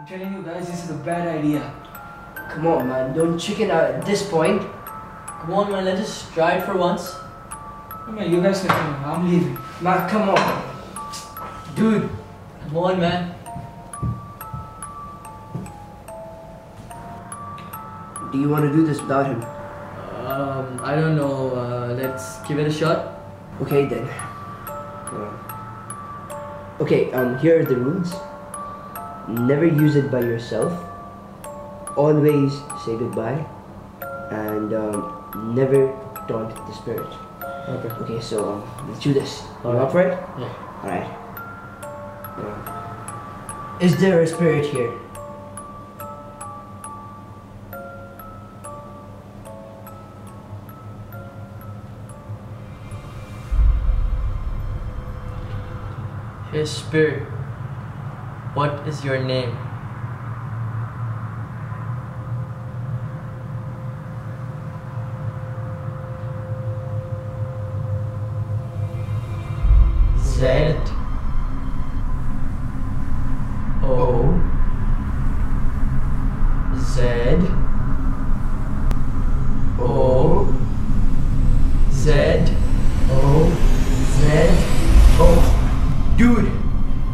I'm telling you guys, this is a bad idea. Come on, man. Don't chicken out at this point. Come on, man, let's just try it for once. Come on, you guys can come. I'm leaving. Man, come on. Dude, Come on, man. do you want to do this without him? Um, I don't know. Uh, let's give it a shot. Okay, then. Okay, um, here are the rules. Never use it by yourself. Always say goodbye. And um, never taunt the spirit. Okay. Okay, so um, let's do this. You Alright. up for it? Yeah. Alright. Uh, is there a spirit here? his spirit. What is your name? Z. O. Z O Z O Z O Dude,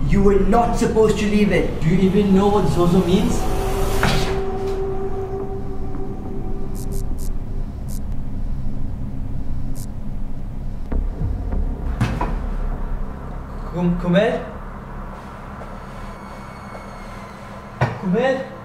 you were not supposed to leave it. Do you even know what Zozo means? Kum Kumail? Kumail?